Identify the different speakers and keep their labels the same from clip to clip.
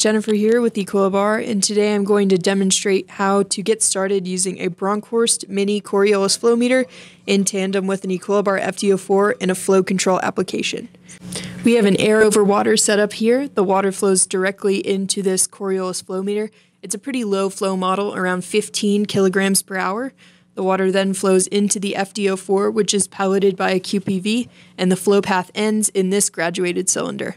Speaker 1: Jennifer here with Equilibar, and today I'm going to demonstrate how to get started using a Bronkhorst Mini Coriolis flow meter in tandem with an Equilibar FDO4 in a flow control application. We have an air over water setup here. The water flows directly into this Coriolis flow meter. It's a pretty low flow model, around 15 kilograms per hour. The water then flows into the FDO4, which is piloted by a QPV, and the flow path ends in this graduated cylinder.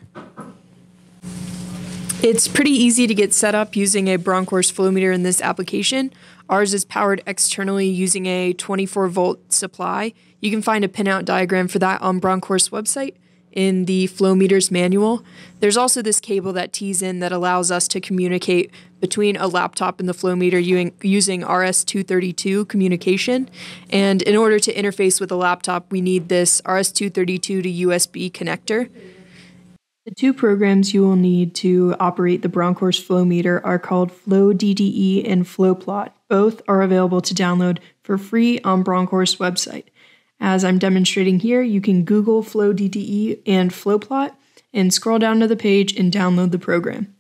Speaker 1: It's pretty easy to get set up using a Bronkhorst flow meter in this application. Ours is powered externally using a 24 volt supply. You can find a pinout diagram for that on Bronkhorst website in the flow meters manual. There's also this cable that tees in that allows us to communicate between a laptop and the flow meter using RS-232 communication. And in order to interface with a laptop, we need this RS-232 to USB connector. The two programs you will need to operate the Bronkhorst flow meter are called FlowDDE and FlowPlot. Both are available to download for free on Bronkhorst website. As I'm demonstrating here, you can Google FlowDDE and FlowPlot and scroll down to the page and download the program.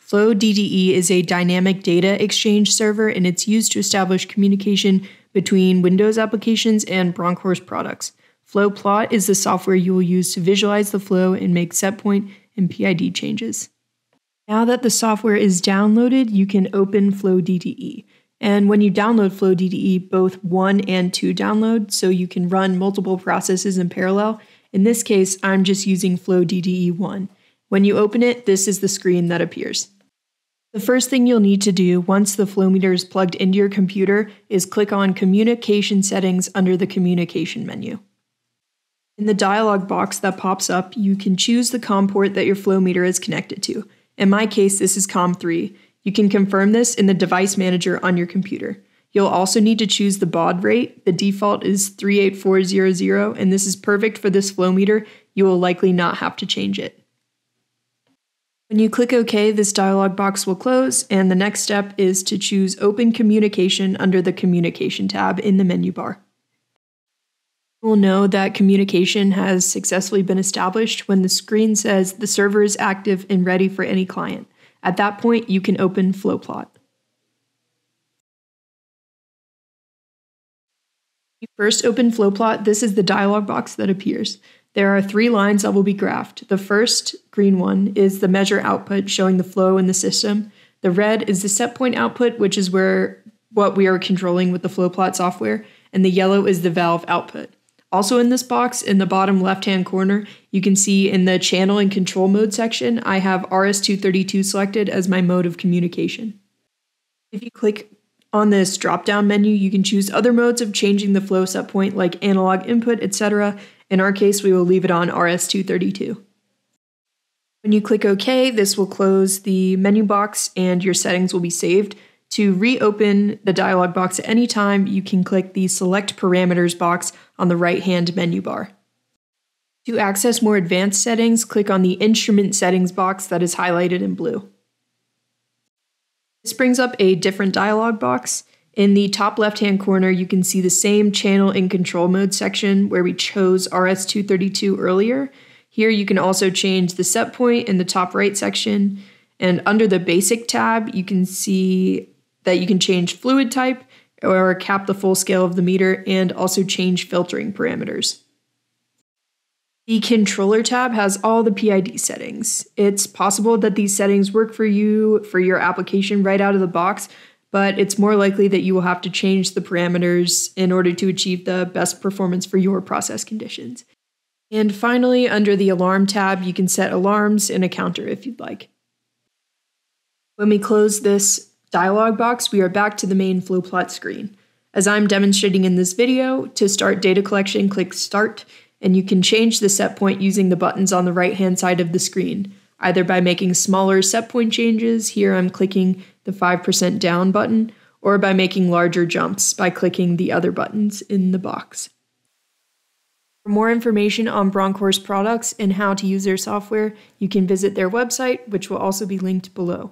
Speaker 1: FlowDDE is a dynamic data exchange server and it's used to establish communication between Windows applications and Bronkhorst products. FlowPlot is the software you will use to visualize the flow and make setpoint and PID changes. Now that the software is downloaded, you can open FlowDDE. And when you download FlowDDE, both 1 and 2 download, so you can run multiple processes in parallel. In this case, I'm just using FlowDDE 1. When you open it, this is the screen that appears. The first thing you'll need to do once the flow meter is plugged into your computer is click on Communication Settings under the Communication menu. In the dialog box that pops up, you can choose the COM port that your flow meter is connected to. In my case, this is COM3. You can confirm this in the device manager on your computer. You'll also need to choose the baud rate. The default is 38400, and this is perfect for this flow meter. You will likely not have to change it. When you click OK, this dialog box will close, and the next step is to choose Open Communication under the Communication tab in the menu bar will know that communication has successfully been established when the screen says the server is active and ready for any client. At that point, you can open FlowPlot. You first open FlowPlot, this is the dialog box that appears. There are three lines that will be graphed. The first green one is the measure output showing the flow in the system. The red is the set point output, which is where what we are controlling with the FlowPlot software, and the yellow is the valve output. Also in this box, in the bottom left-hand corner, you can see in the channel and control mode section, I have RS-232 selected as my mode of communication. If you click on this drop-down menu, you can choose other modes of changing the flow set point like analog input, etc. In our case, we will leave it on RS-232. When you click OK, this will close the menu box and your settings will be saved. To reopen the dialog box at any time, you can click the Select Parameters box on the right hand menu bar. To access more advanced settings, click on the Instrument Settings box that is highlighted in blue. This brings up a different dialog box. In the top left hand corner, you can see the same channel in control mode section where we chose RS232 earlier. Here you can also change the set point in the top right section. And under the basic tab, you can see that you can change fluid type or cap the full scale of the meter and also change filtering parameters. The controller tab has all the PID settings. It's possible that these settings work for you for your application right out of the box, but it's more likely that you will have to change the parameters in order to achieve the best performance for your process conditions. And finally, under the alarm tab, you can set alarms and a counter if you'd like. When we close this dialog box, we are back to the main FlowPlot screen. As I'm demonstrating in this video, to start data collection, click Start, and you can change the set point using the buttons on the right hand side of the screen, either by making smaller set point changes, here I'm clicking the 5% down button, or by making larger jumps by clicking the other buttons in the box. For more information on Bronkhorst products and how to use their software, you can visit their website, which will also be linked below.